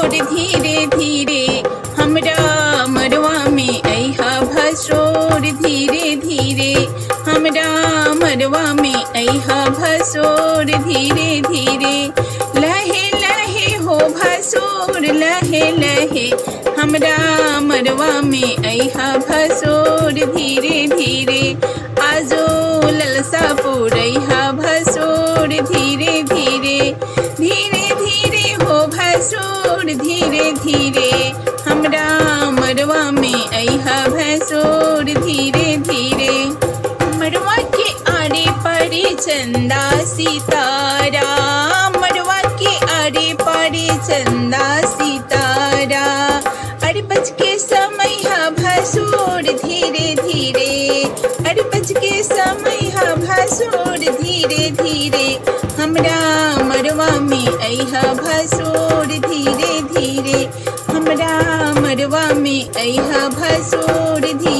भसोर धीरे धीरे हमरा मरवा में अहा भसोर धीरे धीरे। हमरा मरवा में अहा भसोर धीरे धीरे। लहे लहे हो भसोर लहे लहे। हमरा मरवा में अहा भसोर धीरे धीरे। चंदा सितारा। अरे बच के समय हा भसोर धीरे धीरे। अरे बच के समय हा भसोर धीरे धीरे। हमरा मरवा में अहा भसोर धीरे धीरे। हमरा मरवा में अहा भसोर धीरे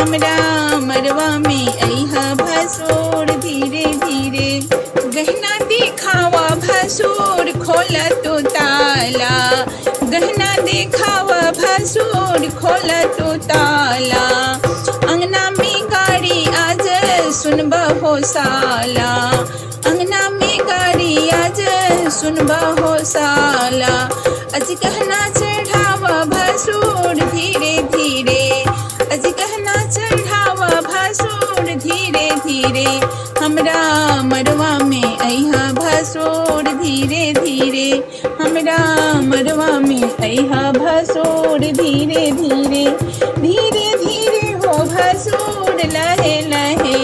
हमरा मरवा में अहा भसोर धीरे धीरे। गहना दिखावा भसोर खोला तो ताला। गहना दिखावा भसोर खोला तो ताला। अंगना में गाड़ी आज सुनबा हो साला। अंगना में गाड़ी आज सुनबा हो साला। अज कहना चढ़ावा भसोर धीरे धीरे। अज कहना हमरा मरवा में अहा भसोर धीरे धीरे धीरे धीरे हो भसोर लहे लहे।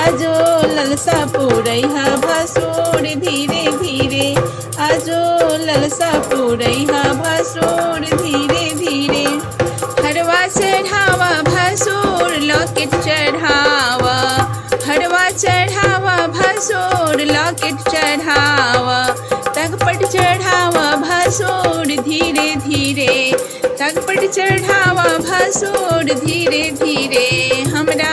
आजो ललसा पुरैहा भसोर धीरे धीरे। आजो ललसा पुरैहा भसोर धीरे धीरे। हरवा चढ़ावा भसोर लॉकेट चढ़ावा। हरवा चढ़ावा भसोर लॉकेट चढ़ावा। तगपट चढ़ावा भसोर धीरे धीरे। तकपट चढ़ावा भसोर धीरे धीरे। हमरा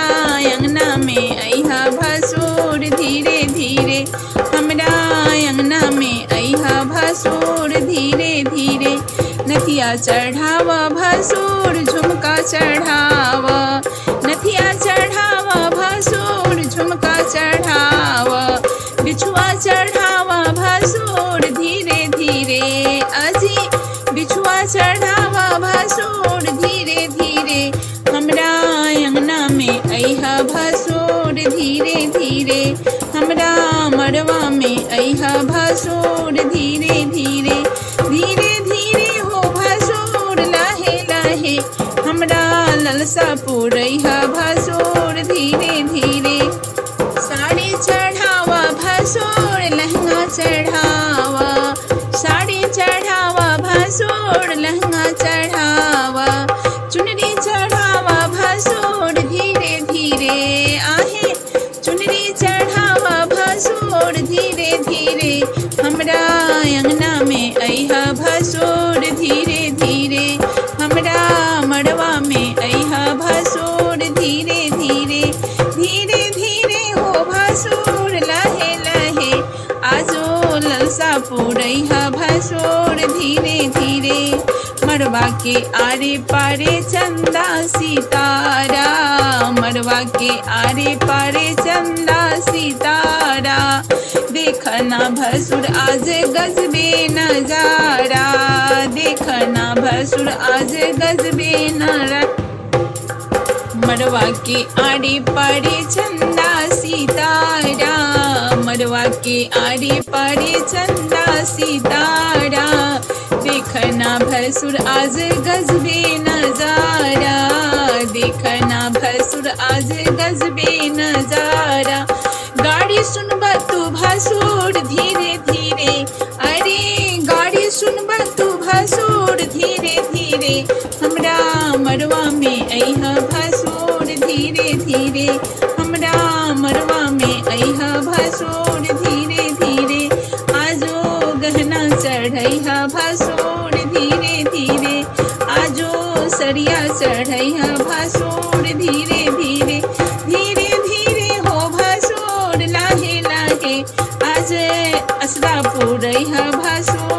अंगना में अहा भसोर धीरे धीरे। हमरा अंगना में अहा भसोर धीरे धीरे। नथिया चढ़ावा भसोर, झुमका चढ़ावा। नथिया चढ़ावा भसोर, झुमका चढ़ावा। चढ़ावा भसोर धीरे धीरे। हमरा अंगना में अहा भसोर धीरे धीरे। हमरा मरवा में अहा भसोर धीरे धीरे। धीरे धीरे हो भसोर लहे लहे। हमरा ललसा पुरैहा भसोर धीरे धीरे लहंगा चढ़ावा, चुनरी चढ़ावा भसोर धीरे धीरे आहे। चुनरी चढ़ावा भसोर धीरे धीरे, हमरा अंगना में अहा भसोर धीरे धीरे, हमरा मड़वा में अहा भसोर धीरे धीरे धीरे धीरे हो भसोर लहे लहे, आजो ललसा पुरैहा भसोर धीरे धीरे। मरवा के आरे पारे चंदा सितारा। मरवा के आरे पारे चंदा सितारा। देखना भसुर आज गजबे नज़ारा। देखना भसुर आज गजबे नरा मरवा के आरे पारे चंदा सितारा। मरवा के आरे पारे चंदा सितारा। देखना भसुर आज गजबे नज़ारा। देखना भसुर आज गजबे नज़ारा। गाड़ी सुनबा तू भसुर धीरे धीरे। अरे गाड़ी सुनबा तू भसुर धीरे धीरे। हमरा मरवा में अहा भसुर धीरे धीरे। हमरा मरवा में अहा सरिया चढ़ भासोर, धीरे धीरे धीरे धीरे हो भासोर, लाहे लाहे। आज असदा पूरैया भासोर